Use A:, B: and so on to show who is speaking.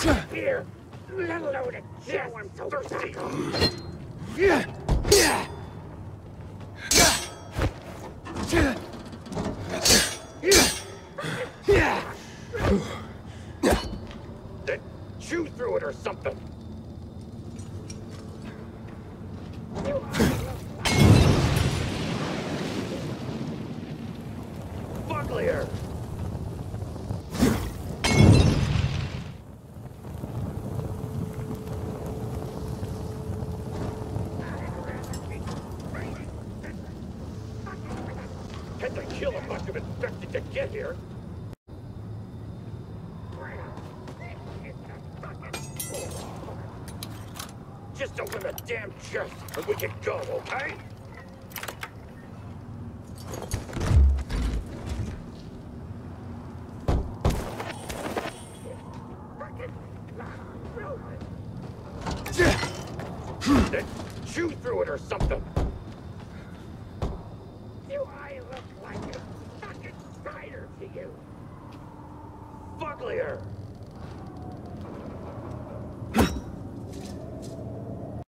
A: Here, let alone a Joe. I'm so thirsty.
B: Yeah. Yeah.
A: Chew through it or something. Buglier! Had the killer must have expected to get here. Just open the damn chest and we can go, okay? Chew through it or something. Do I like